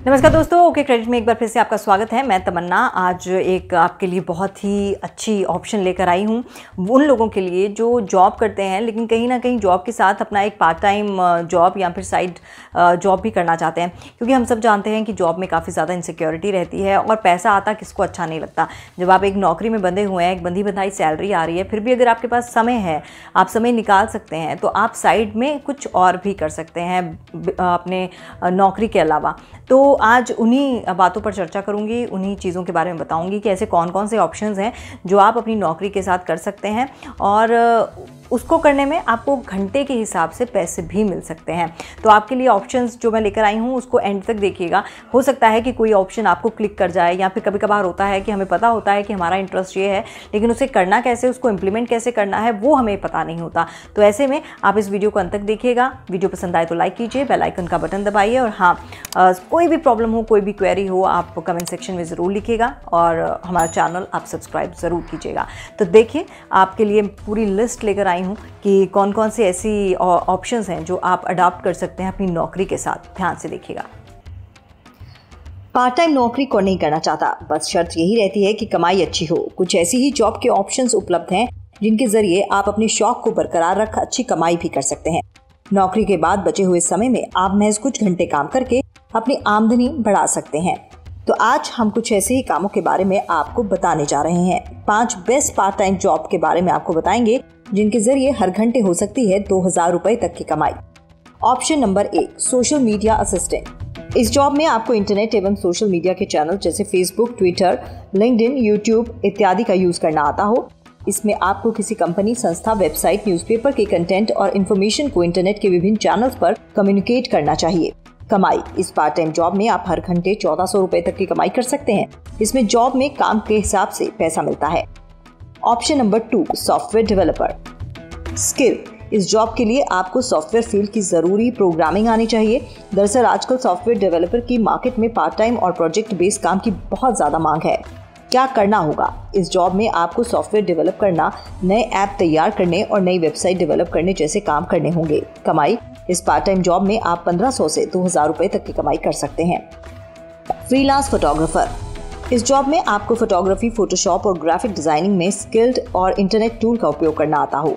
नमस्कार दोस्तों, okay credit में एक बार फिर से आपका स्वागत है। मैं तमन्ना, आज एक आपके लिए बहुत ही अच्छी ऑप्शन लेकर आई हूँ उन लोगों के लिए जो जॉब करते हैं, लेकिन कहीं ना कहीं जॉब के साथ अपना एक पार्ट टाइम जॉब या फिर साइड जॉब भी करना चाहते हैं। क्योंकि हम सब जानते हैं कि जॉब में काफ़ी ज़्यादा इनसिक्योरिटी रहती है और पैसा आता किसको अच्छा नहीं लगता। जब आप एक नौकरी में बंधे हुए हैं, एक बंधी बंधाई सैलरी आ रही है, फिर भी अगर आपके पास समय है, आप समय निकाल सकते हैं तो आप साइड में कुछ और भी कर सकते हैं अपने नौकरी के अलावा। तो आज उन्हीं बातों पर चर्चा करूँगी, उन्हीं चीज़ों के बारे में बताऊँगी कि ऐसे कौन कौन से ऑप्शंस हैं जो आप अपनी नौकरी के साथ कर सकते हैं। और उसको करने में आपको घंटे के हिसाब से पैसे भी मिल सकते हैं। तो आपके लिए ऑप्शंस जो मैं लेकर आई हूँ, उसको एंड तक देखिएगा। हो सकता है कि कोई ऑप्शन आपको क्लिक कर जाए या फिर कभी कभार होता है कि हमें पता होता है कि हमारा इंटरेस्ट ये है, लेकिन उसे करना कैसे, उसको इम्प्लीमेंट कैसे करना है, वो हमें पता नहीं होता। तो ऐसे में आप इस वीडियो को अंत तक देखिएगा। वीडियो पसंद आए तो लाइक कीजिए बेलाइकन का बटन दबाइए और हाँ कोई भी प्रॉब्लम हो, कोई भी क्वेरी हो, आप कमेंट सेक्शन में ज़रूर लिखिएगा और हमारा चैनल आप सब्सक्राइब ज़रूर कीजिएगा। तो देखिए, आपके लिए पूरी लिस्ट लेकर आई हूँ कि कौन कौन सी ऐसी ऑप्शंस हैं जो आप अडॉप्ट कर सकते हैं अपनी नौकरी के साथ। ध्यान से देखिएगा। पार्ट टाइम नौकरी कौन नहीं करना चाहता? बस शर्त यही रहती है कि कमाई अच्छी हो। कुछ ऐसी ही जॉब के ऑप्शंस उपलब्ध हैं, जिनके ज़रिए आप अपने शौक को बरकरार रख अच्छी कमाई भी कर सकते हैं। नौकरी के बाद बचे हुए समय में आप महज कुछ घंटे काम करके अपनी आमदनी बढ़ा सकते हैं। तो आज हम कुछ ऐसे ही कामों के बारे में आपको बताने जा रहे हैं। पाँच बेस्ट पार्ट टाइम जॉब के बारे में आपको बताएँगे जिनके ज़रिए हर घंटे हो सकती है दो हज़ार रूपए तक की कमाई। ऑप्शन नंबर एक, सोशल मीडिया असिस्टेंट। इस जॉब में आपको इंटरनेट एवं सोशल मीडिया के चैनल जैसे फेसबुक, ट्विटर, लिंक्डइन, यूट्यूब इत्यादि का यूज़ करना आता हो। इसमें आपको किसी कंपनी, संस्था, वेबसाइट, न्यूज़पेपर के कंटेंट और इन्फॉर्मेशन को इंटरनेट के विभिन्न चैनल्स पर कम्युनिकेट करना चाहिए। कमाई, इस पार्ट टाइम जॉब में आप हर घंटे चौदह सौ रूपए तक की कमाई कर सकते हैं। इसमें जॉब में काम के हिसाब से पैसा मिलता है। Option number two software developer skill इस जॉब के लिए आपको सॉफ्टवेयर फ़ील्ड की ज़रूरी प्रोग्रामिंग आनी चाहिए। दरअसल आजकल सॉफ्टवेयर डेवलपर की मार्केट में पार्ट टाइम और प्रोजेक्ट बेस्ड काम की बहुत ज़्यादा मांग है। क्या करना होगा? इस जॉब में आपको सॉफ्टवेयर डेवलप करना, नए ऐप तैयार करने और नई वेबसाइट डेवलप करने जैसे काम करने होंगे। कमाई. इस पार्ट टाइम जॉब में आप 1500 से 2000 रुपए तक की कमाई कर सकते हैं। फ्रीलांस फोटोग्राफर इस जॉब में आपको फोटोग्राफी फोटोशॉप और ग्राफिक डिज़ाइनिंग में स्किल्ड और इंटरनेट टूल का उपयोग करना आता हो।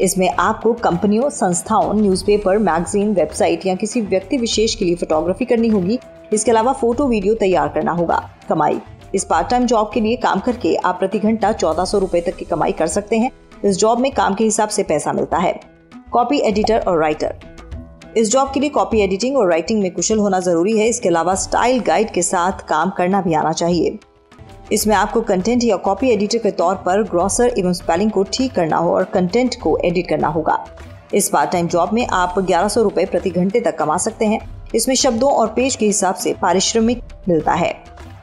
इसमें आपको कंपनियों, संस्थाओं न्यूज़पेपर मैगजीन वेबसाइट या किसी व्यक्ति विशेष के लिए फोटोग्राफी करनी होगी। इसके अलावा फ़ोटो वीडियो तैयार करना होगा। कमाई। इस पार्ट टाइम जॉब के लिए काम करके आप प्रति घंटा चौदह सौ रूपए तक की कमाई कर सकते हैं। इस जॉब में काम के हिसाब से पैसा मिलता है। कॉपी एडिटर और राइटर इस जॉब के लिए कॉपी एडिटिंग और राइटिंग में कुशल होना ज़रूरी है। इसके अलावा स्टाइल गाइड के साथ काम करना भी आना चाहिए। इसमें आपको कंटेंट या कॉपी एडिटर के तौर पर ग्रॉसर एवं स्पेलिंग को ठीक करना हो और कंटेंट को एडिट करना होगा। इस पार्ट टाइम जॉब में आप ग्यारह सौ रुपए प्रति घंटे तक कमा सकते हैं। इसमें शब्दों और पेज के हिसाब से पारिश्रमिक मिलता है।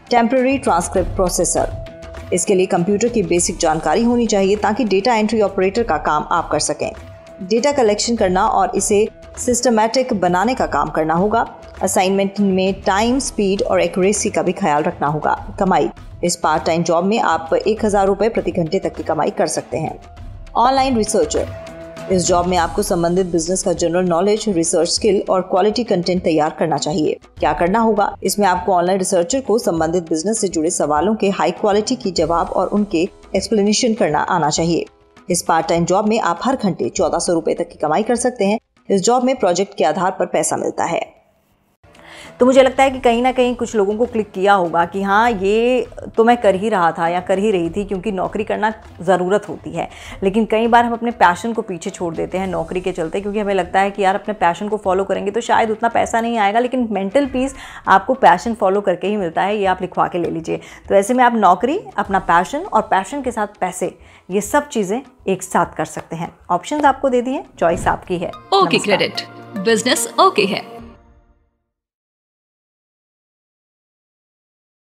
टेम्पररी ट्रांसक्रिप्ट प्रोसेसर इसके लिए कंप्यूटर की बेसिक जानकारी होनी चाहिए ताकि डेटा एंट्री ऑपरेटर का काम आप कर सकें। डेटा कलेक्शन करना और इसे सिस्टमैटिक बनाने का काम करना होगा। असाइनमेंट में टाइम स्पीड और एक्यूरेसी का भी ख्याल रखना होगा। कमाई। इस पार्ट टाइम जॉब में आप एक हज़ार रुपए प्रति घंटे तक की कमाई कर सकते हैं। ऑनलाइन रिसर्चर इस जॉब में आपको संबंधित बिज़नेस का जनरल नॉलेज रिसर्च स्किल और क्वालिटी कंटेंट तैयार करना चाहिए। क्या करना होगा? इसमें आपको ऑनलाइन रिसर्चर को संबंधित बिज़नेस से जुड़े सवालों के हाई क्वालिटी की जवाब और उनके एक्सप्लेनेशन करना आना चाहिए। इस पार्ट टाइम जॉब में आप हर घंटे चौदह सौ तक की कमाई कर सकते हैं। इस जॉब में प्रोजेक्ट के आधार पर पैसा मिलता है। तो मुझे लगता है कि कहीं ना कहीं कुछ लोगों को क्लिक किया होगा कि हाँ ये तो मैं कर ही रहा था या कर ही रही थी क्योंकि नौकरी करना ज़रूरत होती है। लेकिन कई बार हम अपने पैशन को पीछे छोड़ देते हैं नौकरी के चलते क्योंकि हमें लगता है कि यार अपने पैशन को फॉलो करेंगे तो शायद उतना पैसा नहीं आएगा लेकिन मेंटल पीस आपको पैशन फॉलो करके ही मिलता है ये आप लिखवा के ले लीजिए। तो ऐसे में आप नौकरी अपना पैशन और पैशन के साथ पैसे ये सब चीज़ें एक साथ कर सकते हैं। ऑप्शन आपको दे दिए चॉइस आपकी है। Okay credit. बिज़नेस ओके है।